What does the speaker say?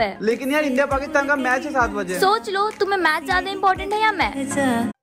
है लेकिन यार इंडिया पाकिस्तान का मैच है सात बजे। सोच लो तुम्हें मैच ज़्यादा इम्पोर्टेंट है या मैं